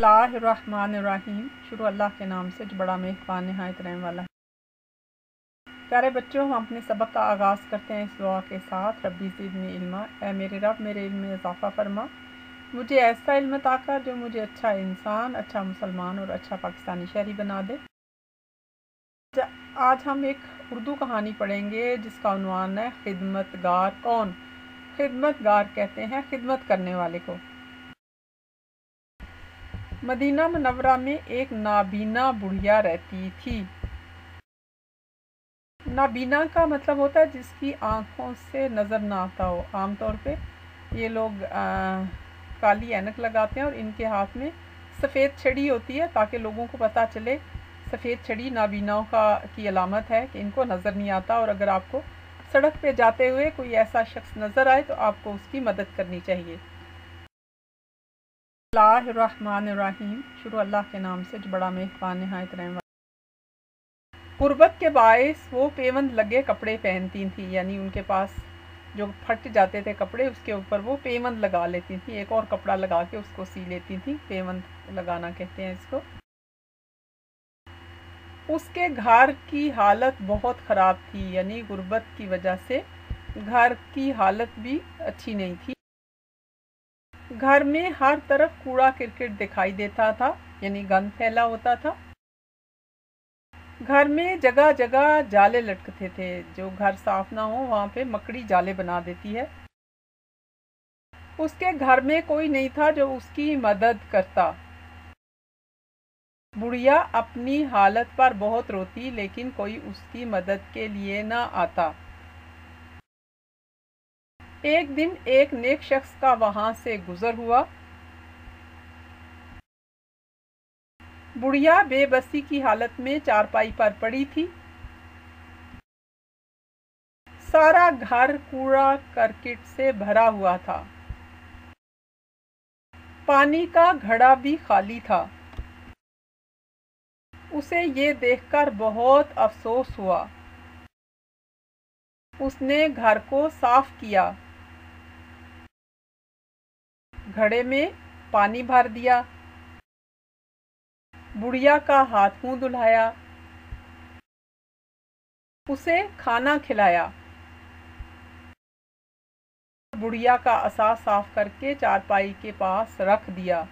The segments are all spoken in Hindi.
रहीम शुरू अल्लाह के नाम से, जो बड़ा मेहरबान, नहायत रहने वाला है। प्यारे बच्चों, हम अपने सबक का आगाज़ करते हैं इस दुआ के साथ। रब्बी ज़िदनी इल्मा। ए मेरे रब, मेरे इल्म में इजाफ़ा फरमा। मुझे ऐसा इल्म ताकर जो मुझे अच्छा इंसान अच्छा मुसलमान और अच्छा पाकिस्तानी शहरी बना दे। आज हम एक उर्दू कहानी पढ़ेंगे, जिसका उनवान है खिदमतगार कौन? खिदमतगार कहते हैं खिदमत करने वाले को। मदीना मनवरा में एक नाबीना बुढ़िया रहती थी। नाबीना का मतलब होता है जिसकी आँखों से नज़र ना आता हो आमतौर पे ये लोग आ, काली ऐनक लगाते हैं और इनके हाथ में सफ़ेद छड़ी होती है ताकि लोगों को पता चले सफ़ेद छड़ी नाबीनाओं का की अलामत है कि इनको नज़र नहीं आता और अगर आपको सड़क पे जाते हुए कोई ऐसा शख्स नज़र आए तो आपको उसकी मदद करनी चाहिए। रहीम शुरू अल्लाह के नाम से, जो बड़ा मेहरबान, नहायत गुर्बत के बायस वो पेवंद लगे कपड़े पहनती थी, यानी उनके पास जो फट जाते थे कपड़े, उसके ऊपर वो पेवंद लगा लेती थी। एक और कपड़ा लगा के उसको सी लेती थी, पेवंद लगाना कहते हैं इसको। उसके घर की हालत बहुत ख़राब थी, यानी गुर्बत की वजह से घर की हालत भी अच्छी नहीं थी। घर में हर तरफ़ कूड़ा क्रिकेट दिखाई देता था, यानी गंद फैला होता था। घर में जगह जगह जाले लटकते थे, जो घर साफ़ ना हो, वहाँ पे मकड़ी जाले बना देती है। उसके घर में कोई नहीं था जो उसकी मदद करता। बुढ़िया अपनी हालत पर बहुत रोती, लेकिन कोई उसकी मदद के लिए ना आता। एक दिन एक नेक शख्स का वहाँ से गुजर हुआ। बुढ़िया बेबसी की हालत में चारपाई पर पड़ी थी। सारा घर कूड़ा करकट से भरा हुआ था। पानी का घड़ा भी खाली था। उसे ये देखकर बहुत अफसोस हुआ। उसने घर को साफ़ किया। घड़े में पानी भर दिया। बुढ़िया का हाथ मुँह धुलाया। उसे खाना खिलाया। बुढ़िया का असा साफ़ करके चारपाई के पास रख दिया।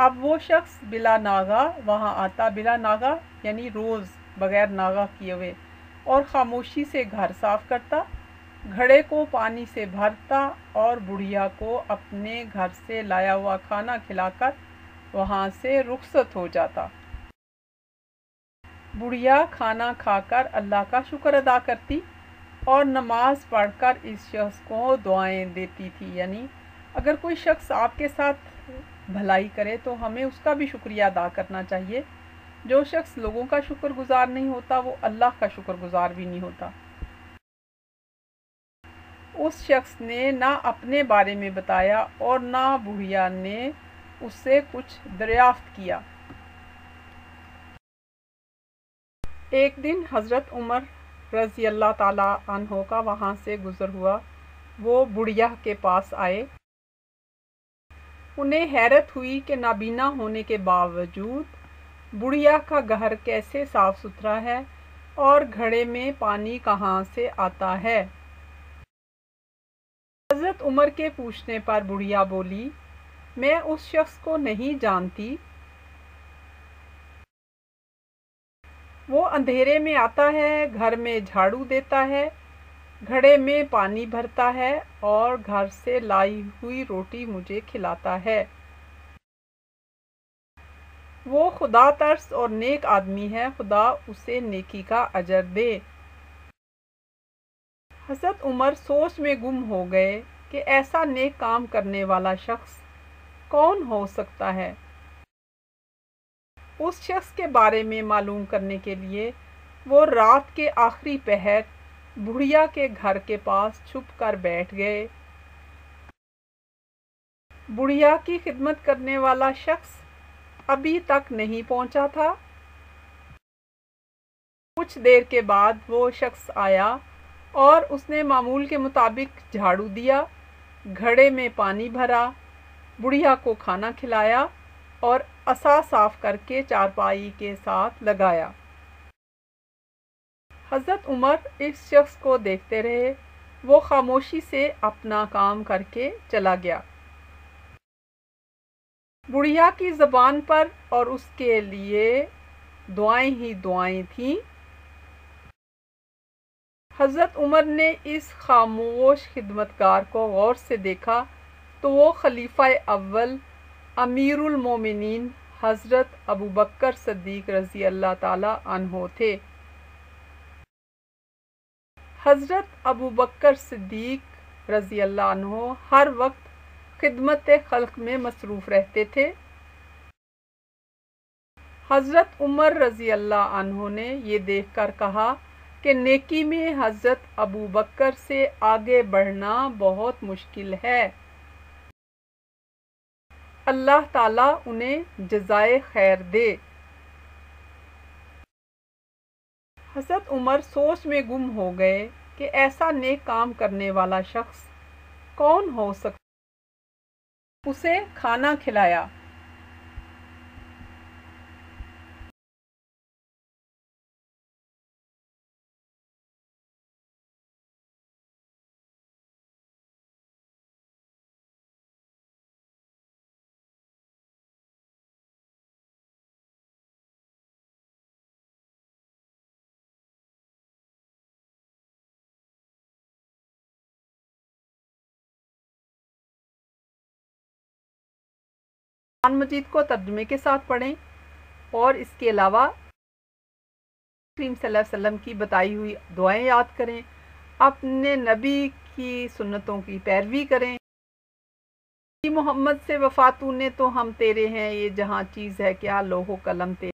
अब वो शख्स बिला नागा, वहाँ आता बिला नागा, यानी रोज़ बगैर नागा किए हुए, और खामोशी से घर साफ़ करता घड़े को पानी से भरता और बुढ़िया को अपने घर से लाया हुआ खाना खिलाकर वहाँ से रुखसत हो जाता। बुढ़िया खाना खाकर अल्लाह का शुक्र अदा करती और नमाज़ पढ़कर इस शख्स को दुआएँ देती थी। यानी अगर कोई शख्स आपके साथ भलाई करे तो हमें उसका भी शुक्रिया अदा करना चाहिए। जो शख्स लोगों का शुक्रगुजार नहीं होता, वो अल्लाह का शुक्रगुजार भी नहीं होता। उस शख्स ने ना अपने बारे में बताया और ना बुढ़िया ने उससे कुछ दरियाफ्त किया। एक दिन हज़रत उमर रज़ी अल्लाह अनहो का वहाँ से गुज़र हुआ। वो बुढ़िया के पास आए। उन्हें हैरत हुई कि नाबीना होने के बावजूद बुढ़िया का घर कैसे साफ़ सुथरा है और घड़े में पानी कहाँ से आता है। हज़रत उमर के पूछने पर बुढ़िया बोली, मैं उस शख्स को नहीं जानती। वो अंधेरे में आता है, घर में झाड़ू देता है, घड़े में पानी भरता है और घर से लाई हुई रोटी मुझे खिलाता है। वो खुदा तर्स और नेक आदमी है, खुदा उसे नेकी का अजर दे। हज़रत उमर सोच में गुम हो गए। कि ऐसा नेक काम करने वाला शख्स कौन हो सकता है? उस शख्स के बारे में मालूम करने के लिए वो रात के आखिरी पहर बुढ़िया के घर के पास छुप कर बैठ गए। बुढ़िया की खिदमत करने वाला शख्स अभी तक नहीं पहुँचा था। कुछ देर के बाद वो शख्स आया और उसने मामूल के मुताबिक झाड़ू दिया। घड़े में पानी भरा, बुढ़िया को खाना खिलाया और असा साफ़ करके चारपाई के साथ लगाया। हज़रत उमर इस शख्स को देखते रहे, वो खामोशी से अपना काम करके चला गया। बुढ़िया की ज़बान पर और उसके लिए दुआएँ ही दुआएँ थीं। हज़रत उमर ने इस खामोश खिदमतकार को गौर से देखा तो वो खलीफा अव्वल, अमीरुल मोमिनीन, हज़रत अबू बकर सद्दीक रज़ी अल्लाह अनहो थे। हज़रत अबू बकर सिद्दीक रज़ी अल्लाह हर वक्त खिदमत खल्क में मसरूफ़ रहते थे। हज़रत उमर रज़ी अल्लाह ने ये देखकर कहा कि नेकी में हज़रत अबू बकर से आगे बढ़ना बहुत मुश्किल है। अल्लाह ताला उन्हें जजाए खैर दे। हज़रत उमर सोच में गुम हो गए कि ऐसा नेक काम करने वाला शख्स कौन हो सकता उसे खाना खिलाया। कुरान मजीद को तर्जुमे के साथ पढ़ें और इसके अलावा करीम वसल्लम की बताई हुई दुआएँ याद करें, अपने नबी की सुन्नतों की पैरवी करें। मोहम्मद से वफातू ने तो हम तेरे हैं, ये जहाँ चीज़ है, क्या लोहो कलम तेरे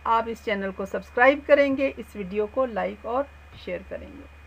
आप इस चैनल को सब्सक्राइब करेंगे, इस वीडियो को लाइक और शेयर करेंगे।